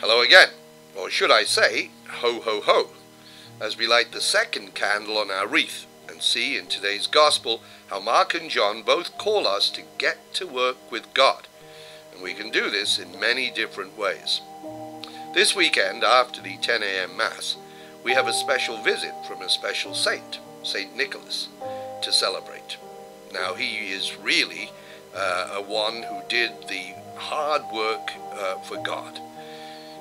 Hello again, or should I say, ho ho ho, as we light the second candle on our wreath and see in today's Gospel how Mark and John both call us to get to work with God. And we can do this in many different ways. This weekend, after the 10 a.m. Mass, we have a special visit from a special saint, Saint Nicholas, to celebrate. Now, he is really uh, a one who did the hard work uh, for God.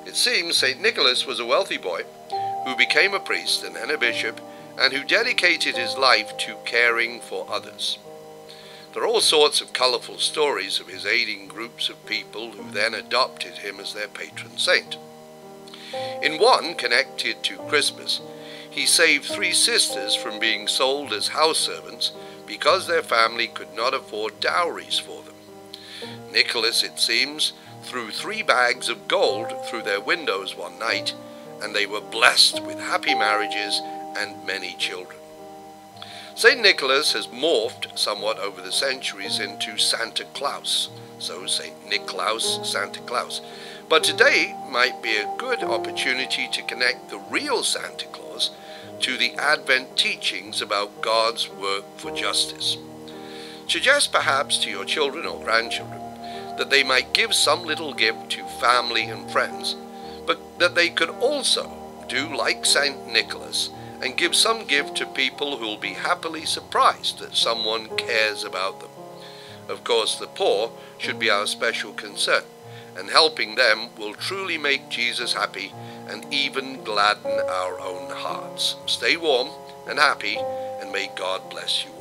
It seems St. Nicholas was a wealthy boy who became a priest and then a bishop and who dedicated his life to caring for others. There are all sorts of colourful stories of his aiding groups of people who then adopted him as their patron saint. In one connected to Christmas, he saved three sisters from being sold as house servants because their family could not afford dowries for. Nicholas, it seems, threw three bags of gold through their windows one night, and they were blessed with happy marriages and many children. St. Nicholas has morphed somewhat over the centuries into Santa Claus, so St. Niklaus, Santa Claus. But today might be a good opportunity to connect the real Santa Claus to the Advent teachings about God's work for justice. Suggest perhaps to your children or grandchildren that they might give some little gift to family and friends, but that they could also do like St. Nicholas and give some gift to people who will be happily surprised that someone cares about them. Of course, the poor should be our special concern, and helping them will truly make Jesus happy and even gladden our own hearts. Stay warm and happy, and may God bless you